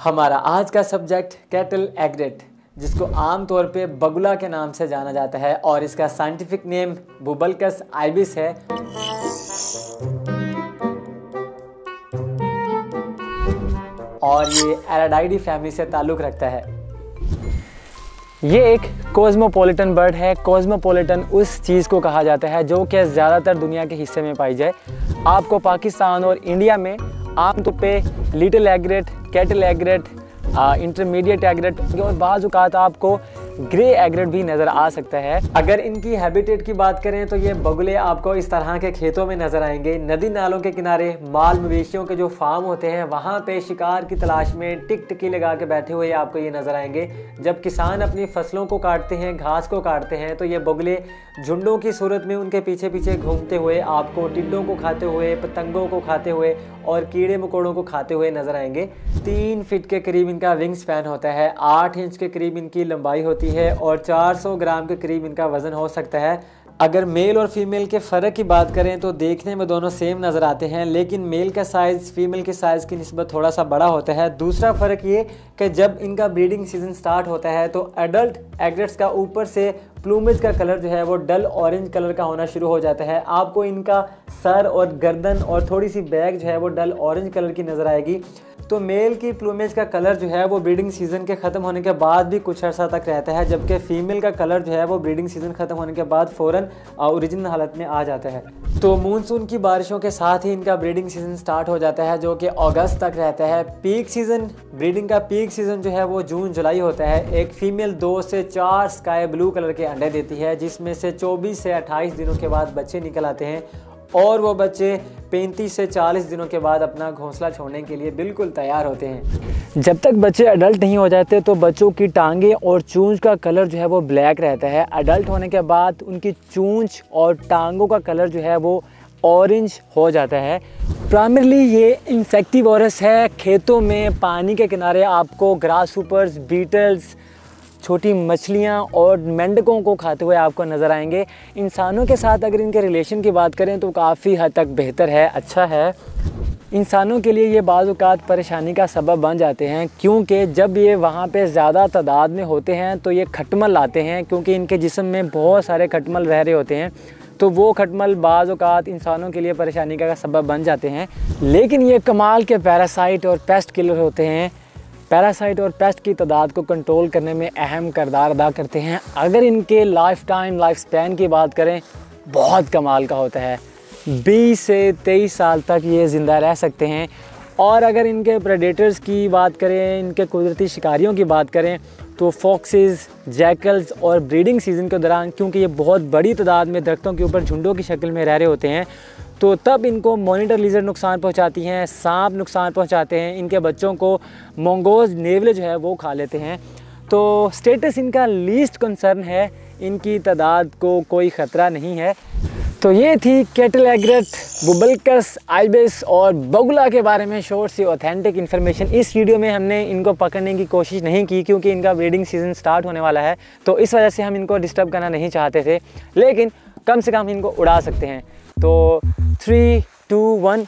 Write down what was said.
हमारा आज का सब्जेक्ट कैटल एग्रेट जिसको आमतौर पे बगुला के नाम से जाना जाता है और इसका साइंटिफिक नेम बुबलकस आइबिस है। और ये एराडाइडी फैमिली से ताल्लुक़ रखता है। ये एक कोस्मोपोलिटन बर्ड है। कोस्मोपोलिटन उस चीज़ को कहा जाता है जो कि ज़्यादातर दुनिया के हिस्से में पाई जाए। आपको पाकिस्तान और इंडिया में आमतौर पर little egret cattle egret intermediate egret और बाज़ात आपको ग्रे एग्रेट भी नज़र आ सकता है। अगर इनकी हैबिटेट की बात करें तो ये बगुले आपको इस तरह के खेतों में नज़र आएँगे। नदी नालों के किनारे माल मवेशियों के जो फार्म होते हैं, वहाँ पे शिकार की तलाश में टिक टिकी लगा के बैठे हुए आपको ये नज़र आएँगे। जब किसान अपनी फ़सलों को काटते हैं, घास को काटते हैं तो ये बगुले झुंडों की सूरत में उनके पीछे पीछे घूमते हुए आपको टिड्डों को खाते हुए, पतंगों को खाते हुए और कीड़े मकोड़ों को खाते हुए नज़र आएँगे। तीन फिट के करीब इनका विंग स्पैन होता है, आठ इंच के करीब इनकी लंबाई होती है और 400 ग्राम के करीब इनका वज़न हो सकता है। अगर मेल और फीमेल के फ़र्क की बात करें तो देखने में दोनों सेम नज़र आते हैं, लेकिन मेल का साइज़ फीमेल के साइज़ की नस्बत थोड़ा सा बड़ा होता है। दूसरा फ़र्क ये कि जब इनका ब्रीडिंग सीज़न स्टार्ट होता है तो एडल्ट एग्रेट्स का ऊपर से प्लूमेज का कलर जो है, वो डल ऑरेंज कलर का होना शुरू हो जाता है। आपको इनका सर और गर्दन और थोड़ी सी बैग जो है, वो डल ऑरेंज कलर की नज़र आएगी। तो मेल की प्लूमेज का कलर जो है वो ब्रीडिंग सीज़न के ख़त्म होने के बाद भी कुछ अर्सा तक रहता है, जबकि फ़ीमेल का कलर जो है वो ब्रीडिंग सीज़न ख़त्म होने के बाद फ़ौरन ओरिजिनल हालत में आ जाता है। तो मानसून की बारिशों के साथ ही इनका ब्रीडिंग सीज़न स्टार्ट हो जाता है, जो कि अगस्त तक रहता है। पीक सीज़न ब्रीडिंग का पीक सीज़न जो है वो जून जुलाई होता है। एक फ़ीमेल दो से चार स्काई ब्लू कलर के अंडे देती है, जिसमें से 24 से 28 दिनों के बाद बच्चे निकल आते हैं। और वो बच्चे 35 से 40 दिनों के बाद अपना घोंसला छोड़ने के लिए बिल्कुल तैयार होते हैं। जब तक बच्चे अडल्ट नहीं हो जाते तो बच्चों की टांगें और चूंच का कलर जो है वो ब्लैक रहता है। अडल्ट होने के बाद उनकी चूंच और टांगों का कलर जो है वो ऑरेंज हो जाता है। प्राइमरली ये इंसेक्टिवोरस है। खेतों में पानी के किनारे आपको ग्रास सुपर्स बीटल्स छोटी मछलियाँ और मेंढकों को खाते हुए आपको नज़र आएँगे। इंसानों के साथ अगर इनके रिलेशन की बात करें तो काफ़ी हद तक बेहतर है अच्छा है। इंसानों के लिए ये बाज़ात परेशानी का सबब बन जाते हैं, क्योंकि जब ये वहाँ पे ज़्यादा तादाद में होते हैं तो ये खटमल लाते हैं, क्योंकि इनके जिसम में बहुत सारे खटमल रह रहे होते हैं तो वो खटमल बाज़ात इंसानों के लिए परेशानी का सबब बन जाते हैं। लेकिन ये कमाल के पैरासाइट और पेस्ट किलर होते हैं पैरासाइट और पेस्ट की तादाद को कंट्रोल करने में अहम करदार अदा करते हैं। अगर इनके लाइफ टाइम, लाइफ स्पैन की बात करें, बहुत कमाल का होता है। 20 से 23 साल तक ये ज़िंदा रह सकते हैं। और अगर इनके प्रेडेटर्स की बात करें, इनके कुदरती शिकारियों की बात करें तो फॉक्सेस जैकल्स और ब्रीडिंग सीज़न के दौरान, क्योंकि ये बहुत बड़ी तादाद में दरख्तों के ऊपर झुंडों की शक्ल में रह रहे होते हैं तो तब इनको मोनिटर लीजर नुकसान पहुंचाती हैं, सांप नुकसान पहुंचाते हैं, इनके बच्चों को मोंगोज नेवले जो है वो खा लेते हैं। तो स्टेटस इनका लीस्ट कंसर्न है, इनकी तादाद को कोई ख़तरा नहीं है। तो ये थी कैटल एग्रेट बुबलकस आइबेस और बगुला के बारे में शोर सी ऑथेंटिक इन्फॉर्मेशन इस वीडियो में हमने इनको पकड़ने की कोशिश नहीं की क्योंकि इनका ब्रीडिंग सीज़न स्टार्ट होने वाला है तो इस वजह से हम इनको डिस्टर्ब करना नहीं चाहते थे, लेकिन कम से कम इनको उड़ा सकते हैं। तो three, two, one.